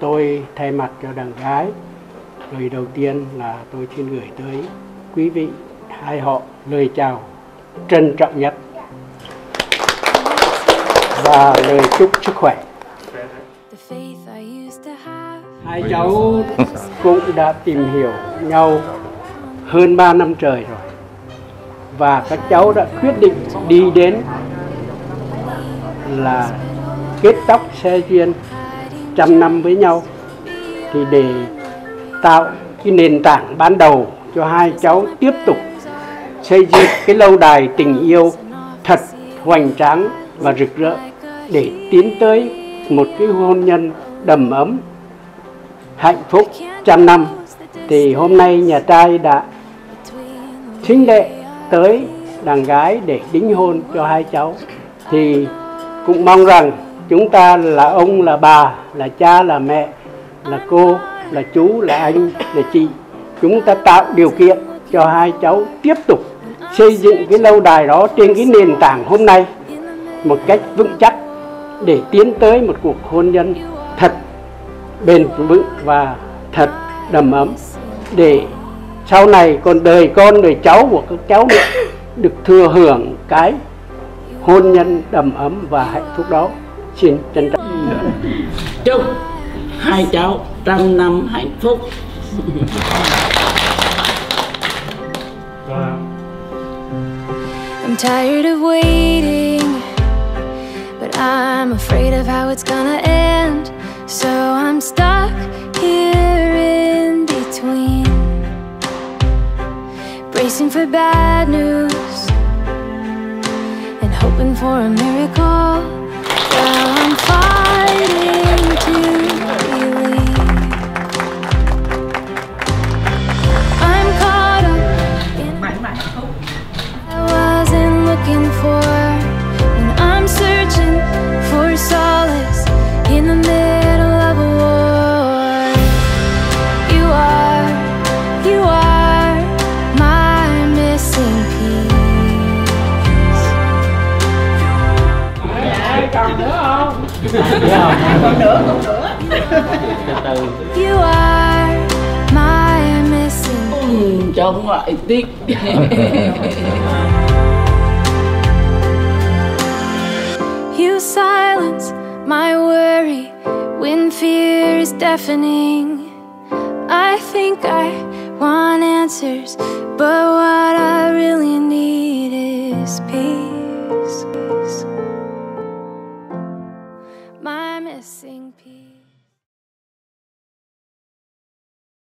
tôi thay mặt cho đàn gái lời đầu tiên là tôi xin gửi tới quý vị hai họ lời chào trân trọng nhất và lời chúc sức khỏe. Hai cháu cũng đã tìm hiểu nhau hơn 3 năm trời rồi và các cháu đã quyết định đi đến là kết tóc xe duyên trăm năm với nhau, thì để tạo cái nền tảng ban đầu cho hai cháu tiếp tục xây dựng cái lâu đài tình yêu thật hoành tráng và rực rỡ để tiến tới một cái hôn nhân đầm ấm hạnh phúc trăm năm. Thì hôm nay nhà trai đã chính lệ tới đàn gái để đính hôn cho hai cháu. Thì cũng mong rằng chúng ta là ông, là bà, là cha, là mẹ, là cô, là chú, là anh, là chị. Chúng ta tạo điều kiện cho hai cháu tiếp tục xây dựng cái lâu đài đó trên cái nền tảng hôm nay một cách vững chắc để tiến tới một cuộc hôn nhân thật bền vững và thật đầm ấm. Để sau này còn đời con, đời cháu của các cháu nữa được thừa hưởng cái hôn nhân đầm ấm và hạnh phúc đó. Xin trân trọng chúc hai cháu trăm năm hạnh phúc I'm tired of waiting, but I'm afraid of how it's gonna end. So I'm stuck here in between, bracing for bad news and hoping for a miracle. You are my missing Ừ, cháu ngoại tích You silence my worry when fear is deafening. I think I want answers, but what I really need is peace.